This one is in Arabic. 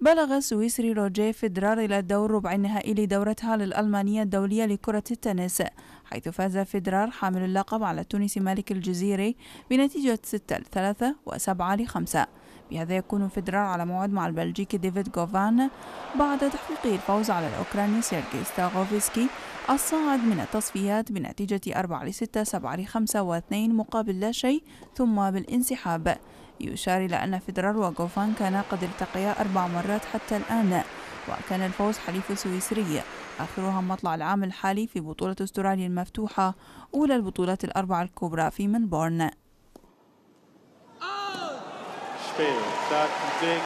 بلغ السويسري روجيه فيدرار إلى الدور ربع النهائي لدورتها للألمانية الدولية لكرة التنس حيث فاز فيدرار حامل اللقب على التونسي مالك الجزيري بنتيجة 6 ل 3 و7 ل 5 بهذا يكون فيدرار على موعد مع البلجيكي ديفيد جوفان بعد تحقيقه الفوز على الأوكراني سيرجي ستاغوفسكي الصاعد من التصفيات بنتيجة 4 ل 6 7 ل 5 و2 مقابل لا شيء ثم بالانسحاب. يشار إلى أن فيدرال وغوفان كانا قد التقيا أربع مرات حتى الآن وكان الفوز حليف سويسري آخرها مطلع العام الحالي في بطولة أستراليا المفتوحة أولى البطولات الأربع الكبرى في ملبورن.